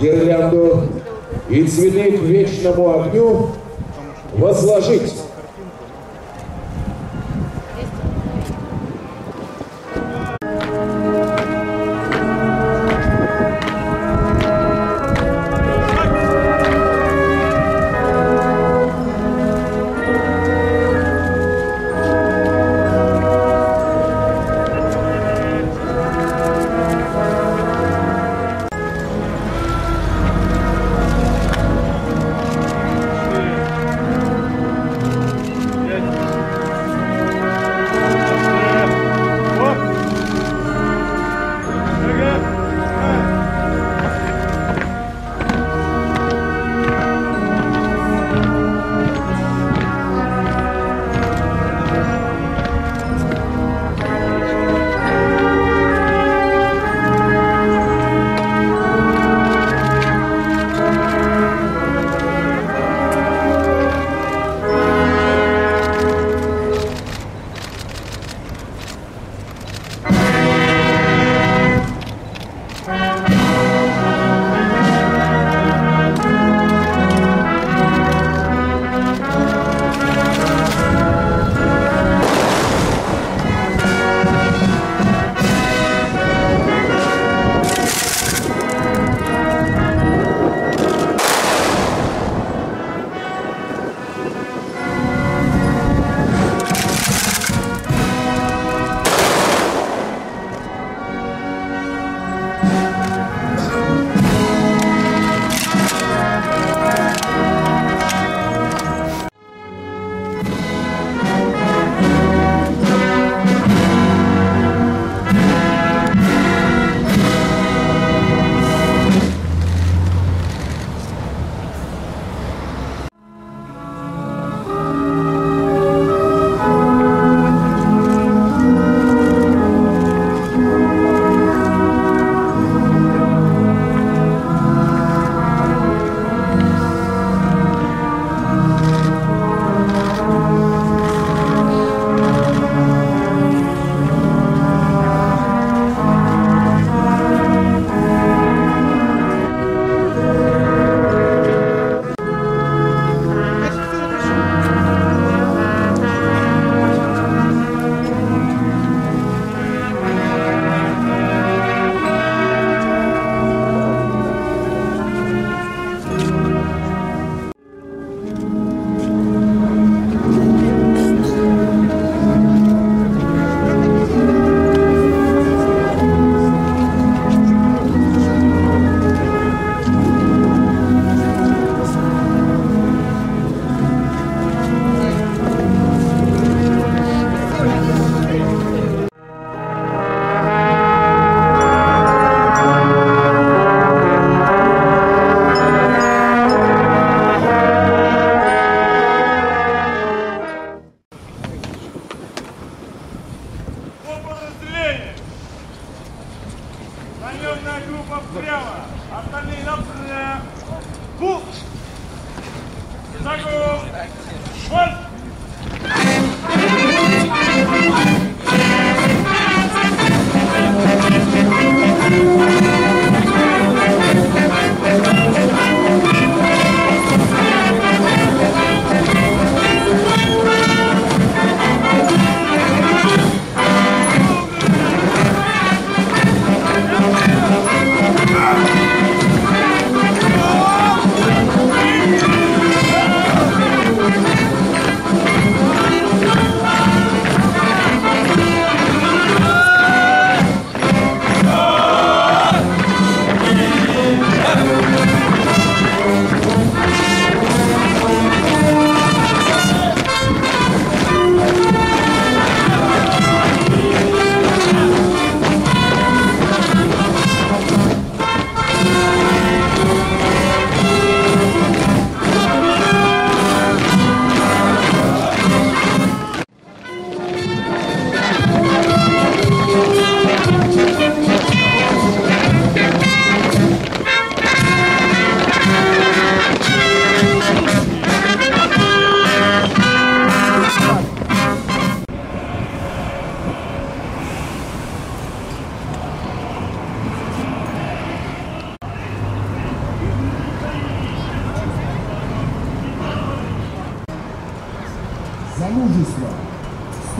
гирлянду и цветы к вечному огню возложить.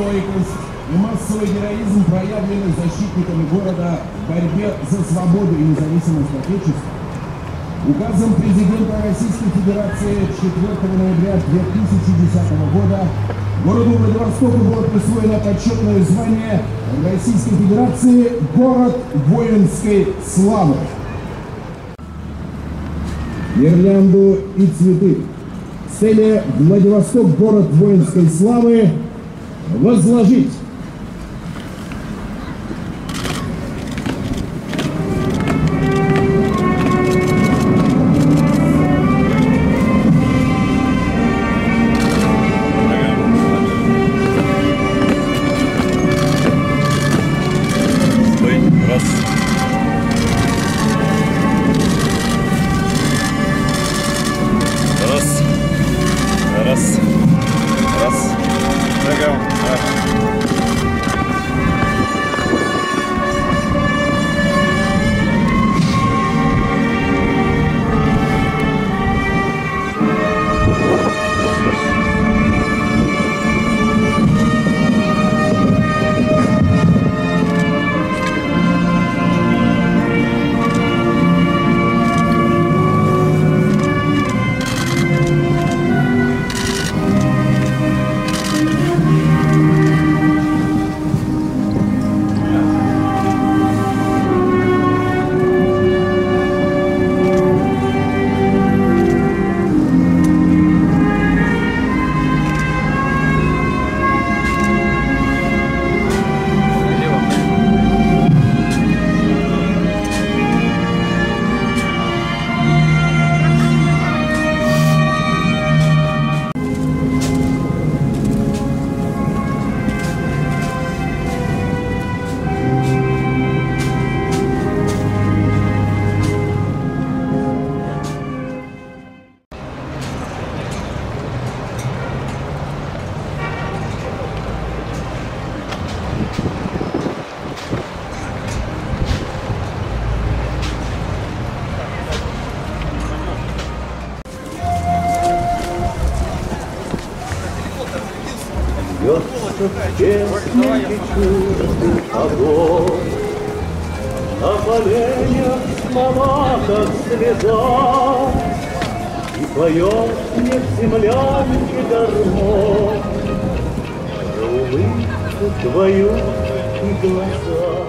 Стойкость и массовый героизм, проявленный защитниками города в борьбе за свободу и независимость Отечества, указом президента Российской Федерации 4 ноября 2010 года городу Владивостоку было присвоено почетное звание Российской Федерации «Город воинской славы». Гирлянду и цветы с целью Владивосток, город воинской славы, возложить. На коленях смола, как слеза, И поет мне в землянке гармон, За улыбку твою и глаза.